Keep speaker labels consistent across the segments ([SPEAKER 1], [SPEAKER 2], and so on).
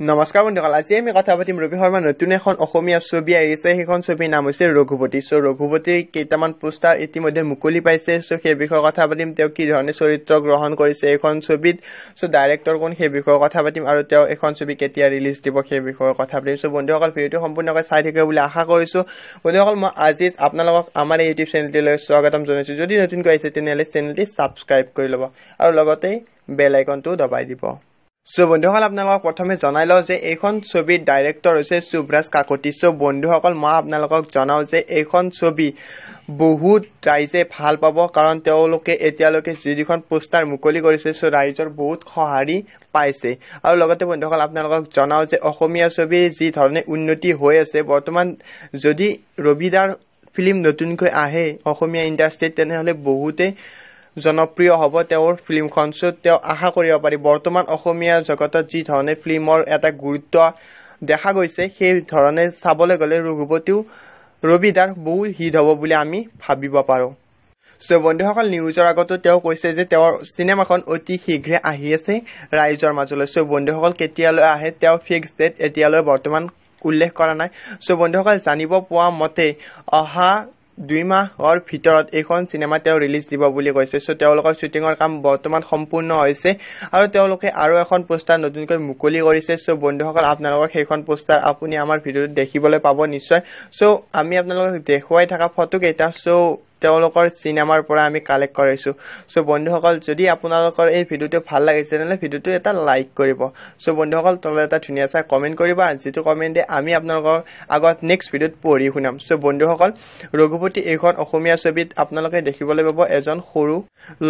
[SPEAKER 1] নমস্কাৰ বন্ধুসকল আজি আমি কথা পাতিম ৰবি শৰ্মাৰ নতুন এখন অসমীয়া ছবি আহিছে। সেইখন ছবিৰ নাম হৈছে ৰঘুপতি। চ' ৰঘুপতিৰ কেইটামান পোষ্টাৰ ইতিমধ্যে মুকলি পাইছে। চ' সেই বিষয়ে কথা পাতিম তেওঁ কি ধৰণে চৰিত্ৰ গ্ৰহণ কৰিছে এইখন ছবিত। চ' ডাইৰেক্টৰ কোন সেই বিষয়ে কথা পাতিম আৰু তেওঁ এখন ছবি কেতিয়া ৰিলিজ দিব সেই বিষয়ে কথা পাতিম। চ' বন্ধুসকল ভিডিঅ'টো সম্পূৰ্ণকৈ চাই থাকিব বুলি আশা কৰিছো। বন্ধুসকল মই আজি আপোনালোকক আমাৰ এই ইউটিউব চেনেলটিলৈ স্বাগতম জনাইছো। যদি নতুনকৈ আহিছে তেনেহ'লে চেনেলটি ছাবস্ক্ৰাইব কৰি ল'ব আৰু লগতে বেল আইকনটো দবাই দিব। চ' বন্ধুসকল আপোনালোকক প্ৰথমে জনাই লওঁ যে এইখন ছবিৰ ডাইৰেক্টৰ হৈছে শুভৰাজ কাকতি। চ' বন্ধুসকল মই আপোনালোকক জনাওঁ যে এইখন ছবি বহুত ৰাইজে ভাল পাব কাৰণ তেওঁলোকে এতিয়ালৈকে যিখন পোষ্টাৰ মুকলি কৰিছে চ' ৰাইজৰ বহুত সঁহাৰি পাইছে। আৰু লগতে বন্ধুসকল আপোনালোকক জনাওঁ যে অসমীয়া ছবিৰ যি ধৰণে উন্নতি হৈ আছে বৰ্তমান যদি ৰবিদাৰ ফিল্ম নতুনকৈ আহে অসমীয়া ইণ্ডাষ্ট্ৰীত তেনেহ'লে বহুতেই জনপ্ৰিয় হ'ব তেওঁৰ ফিল্মখন চ' তেওঁ আশা কৰিব পাৰি বৰ্তমান অসমীয়া জগতত যি ধৰণে ফিল্মৰ এটা গুৰুত্ব দেখা গৈছে সেই ধৰণে চাবলৈ গ'লে ৰঘুপতিও ৰবিদাৰ বহুত হিট হ'ব বুলি আমি ভাবিব পাৰোঁ। চ' বন্ধুসকল নিউজৰ আগতো তেওঁ কৈছে যে তেওঁৰ চিনেমাখন অতি শীঘ্ৰে আহি আছে ৰাইজৰ মাজলৈ। চ' বন্ধুসকল কেতিয়ালৈ আহে তেওঁ ফিক্স ডেট এতিয়ালৈ বৰ্তমান উল্লেখ কৰা নাই। চ' বন্ধুসকল জানিব পোৱা মতে অহা দুই মাহৰ ভিতৰত এইখন চিনেমা তেওঁ ৰিলিজ দিব বুলি কৈছে। চ' তেওঁলোকৰ শ্বুটিঙৰ কাম বৰ্তমান সম্পূৰ্ণ হৈছে আৰু তেওঁলোকে আৰু এখন পোষ্টাৰ নতুনকৈ মুকলি কৰিছে। চ' বন্ধুসকল আপোনালোকক সেইখন পোষ্টাৰ আপুনি আমাৰ ভিডিঅ'ত দেখিবলৈ পাব নিশ্চয়। চ' আমি আপোনালোকক দেখুৱাই থকা ফটোকেইটা চ' তেওঁলোকৰ চিনেমাৰ পৰা আমি কালেক্ট কৰিছোঁ চ' বন্ধুসকল যদি আপোনালোকৰ এই ভিডিঅ'টো ভাল লাগিছে তেনেহ'লে ভিডিঅ'টো এটা লাইক কৰিব। চ' বন্ধুসকল তলত এটা ধুনীয়া চাই কমেণ্ট কৰিবা। যিটো কমেণ্টে আমি আপোনালোকৰ আগত নেক্সট ভিডিঅ'ত পঢ়ি শুনাম। চ' বন্ধুসকল ৰঘুপতি এইখন অসমীয়া ছবিত আপোনালোকে দেখিবলৈ পাব এজন সৰু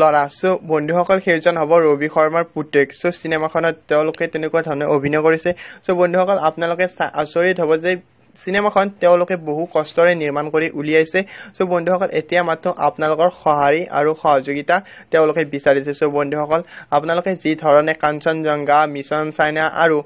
[SPEAKER 1] ল'ৰা। চ' বন্ধুসকল সেইজন হ'ব ৰবি শৰ্মাৰ পুতেক। চ' চিনেমাখনত তেওঁলোকে তেনেকুৱা ধৰণে অভিনয় কৰিছে। চ' বন্ধুসকল আপোনালোকে আচৰিত হ'ব যে চিনেমাখন তেওঁলোকে বহু কষ্টৰে নিৰ্মাণ কৰি উলিয়াইছে। চ' বন্ধুসকল এতিয়া মাত্ৰ আপোনালোকৰ সঁহাৰি আৰু সহযোগিতা তেওঁলোকে বিচাৰিছে। চ' বন্ধুসকল আপোনালোকে যি ধৰণে কাঞ্চনজংঘা মিছন চাইনা আৰু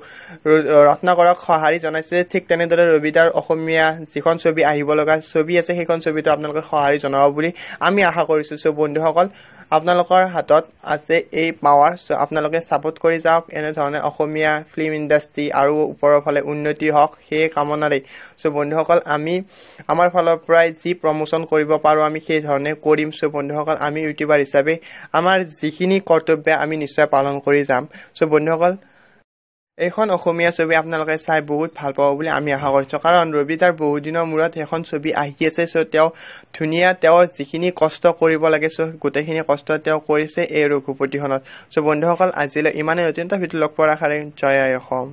[SPEAKER 1] ৰত্নাকৰক সঁহাৰি জনাইছে ঠিক তেনেদৰে ৰবিদাৰ অসমীয়া যিখন ছবি আহিব লগা ছবি আছে সেইখন ছবিটো আপোনালোকে সঁহাৰি জনাব বুলি আমি আশা কৰিছোঁ। চ' বন্ধুসকল আপোনালোকৰ হাতত আছে এই পাৱাৰ চ' আপোনালোকে ছাপোৰ্ট কৰি যাওক। এনেধৰণে অসমীয়া ফিল্ম ইণ্ডাষ্ট্ৰী আৰু ওপৰৰ ফালে উন্নতি হওক সেই কামনাৰেই চ' বন্ধুসকল আমি আমাৰ ফালৰ পৰাই যি প্ৰমোশ্যন কৰিব পাৰোঁ আমি সেই ধৰণে কৰিম। চ' বন্ধুসকল আমি ইউটিউবাৰ হিচাপে আমাৰ যিখিনি কৰ্তব্য আমি নিশ্চয় পালন কৰি যাম। চ' বন্ধুসকল এইখন অসমীয়া ছবি আপোনালোকে চাই বহুত ভাল পাব বুলি আমি আশা কৰিছোঁ। কাৰণ ৰবিদাৰ বহুদিনৰ মূৰত সেইখন ছবি আহি আছে চ' তেওঁ ধুনীয়া তেওঁ যিখিনি কষ্ট কৰিব লাগে চ' গোটেইখিনি কষ্ট তেওঁ কৰিছে এই ৰঘুপতিখনত। চ' বন্ধুসকল আজিলৈ ইমানেই। এটা ভিডিঅ' লগ পোৱাৰ আশাৰে জয় আই অসম।